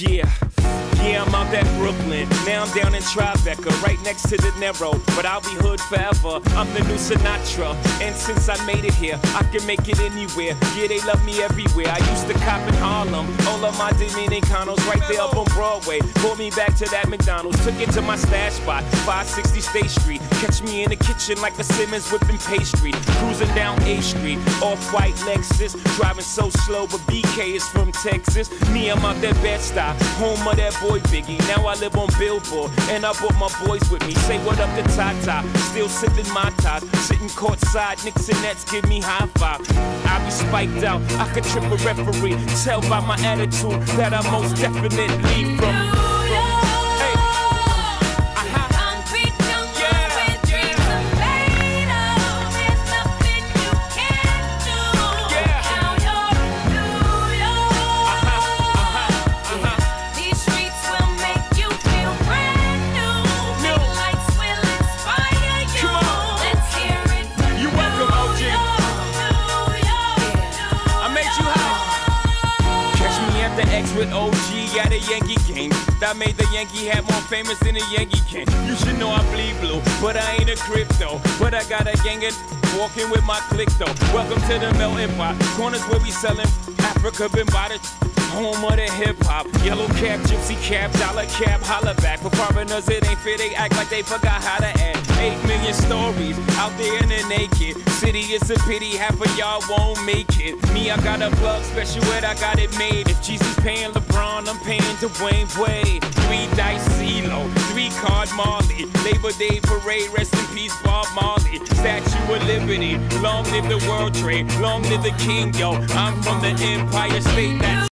Yeah. Yeah, I'm out at Brooklyn. Now I'm down in Tribeca, right next to the Niro. But I'll be hood forever. I'm the new Sinatra. And since I made it here, I can make it anywhere. Yeah, they love me everywhere. I used to cop in Harlem. All my Dominicanos right there up on Broadway. Pulled me back to that McDonald's. Took it to my stash spot, 560 State Street. Catch me in the kitchen like a Simmons whipping pastry. Cruising down A Street, off white Lexus. Driving so slow, but BK is from Texas. Me, I'm out that Bed-Stuy, home of that boy Biggie. Now I live on Billboard, and I brought my boys with me. Say what up to Tata, still sipping my ties. Sitting courtside, Knicks and Nets give me high five. I be spiked out, I could trip a referee. Tell by my attitude that I most definitely from. Me at the X with OG at a Yankee game. That made the Yankee hat more famous than a Yankee can. You should know I bleed blue, but I ain't a crypto. But I got a gang of walking with my click though. Welcome to the melting pot. Corners where we selling Africa been by the home of the hip hop. Yellow cap, gypsy cap, dollar cap, holla back. For foreigners, it ain't fair. They act like they forgot how to act. Eight million stories out there in the naked It's a pity half of y'all won't make it. Me, I got a plug special ed, I got it made. If Jesus paying LeBron, I'm paying Dwayne Wade. Three dice CeeLo, three card Marley. Labor Day parade, rest in peace, Bob Marley. Statue of Liberty, long live the World Trade, long live the King, yo. I'm from the Empire State. That's